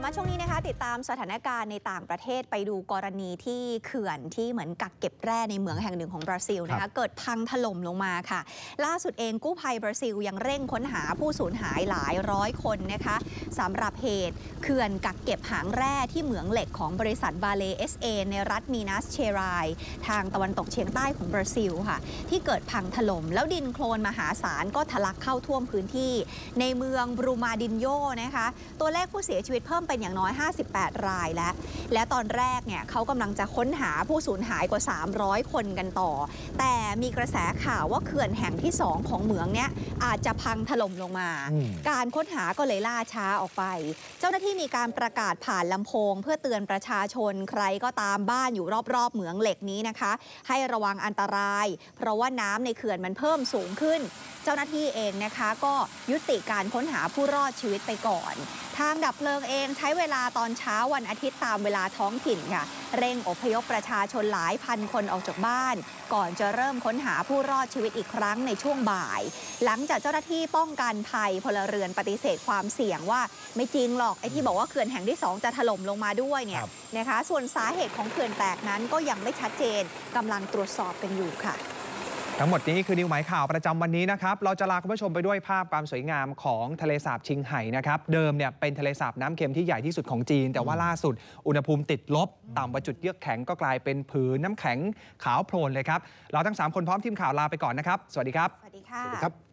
กลับมาช่วงนี้นะคะ ติดตามสถานการณ์ในต่างประเทศไปดูกรณีที่เขื่อนที่เหมือนกักเก็บแร่ในเหมืองแห่งหนึ่งของบราซิลนะครัคะบเกิดพังถล่มลงมาค่ะ ล่าสุดเองกู้ภัยบราซิลยังเร่งค้นหาผู้สูญหายหลายร้อยคนนะคะสำหรับเหตุเขื่อนกักเก็บหางแร่ที่เหมืองเหล็กของบริษัทวาเลเอสเอในรัฐมีนัสเชราย ทางตะวันตกเฉียงใต้ของบราซิลค่ะ ที่เกิดพังถล่มแล้วดินโคลนมหาศาลก็ทะลักเข้าท่วมพื้นที่ ในเมืองบรูมาดินโยนะคะตัวเลขผู้เสียชีวิตเพิ่มเป็นอย่างน้อย 58 รายแล้ว และตอนแรกเนี่ยเขากำลังจะค้นหาผู้สูญหายกว่า 300 คนกันต่อ แต่มีกระแสข่าวว่าเขื่อนแห่งที่ 2 ของเหมืองเนี้ยอาจจะพังถล่มลงมาอืมการค้นหาก็เลยล่าช้าออกไป เจ้าหน้าที่มีการประกาศผ่านลำโพง เพื่อเตือนประชาชนใครก็ตามบ้านอยู่รอบๆเหมืองเหล็กนี้นะคะ ให้ระวังอันตราย เพราะว่าน้ำในเขื่อนมันเพิ่มสูงขึ้น เจ้าหน้าที่เองนะคะ ก็ยุติการค้นหาผู้รอดชีวิตไปก่อน ทางดับเพลิงเองใช้เวลาตอนเช้าวันอาทิตย์ตามเวลาท้องถิ่นค่ะ เร่งอพยพประชาชนหลายพันคนออกจากบ้าน ก่อนจะเริ่มค้นหาผู้รอดชีวิตอีกครั้งในช่วงบ่าย หลังจากเจ้าหน้าที่ป้องกันภัยพลเรือนปฏิเสธความเสี่ยงว่า ไม่จริงหรอกไอ้ที่บอกว่าเขื่อนแห่งที่ 2 จะถล่มลงมาด้วยเนี่ยครับนะคะ ส่วนสาเหตุของเขื่อนแตกนั้นก็ยังไม่ชัดเจนกำลังตรวจสอบกันอยู่ค่ะ ทั้งหมดนี้คือนิวหมายข่าวประจำวันนี้นะครับ เราจะลาคุณผู้ชมไปด้วยภาพความสวยงามของทะเลสาบชิงไห่นะครับ เดิมเนี่ยเป็นทะเลสาบน้ำเค็มที่ใหญ่ที่สุดของจีน แต่ว่าล่าสุด อุณหภูมิติดลบ ต่ำกว่าจุดเยือกแข็งก็กลายเป็นผืนน้ำแข็งขาวโพลนเลยครับ เราทั้ง 3 คนพร้อมทีมข่าวลาไปก่อนนะครับ สวัสดีครับ สวัสดีค่ะสวัสดีครับ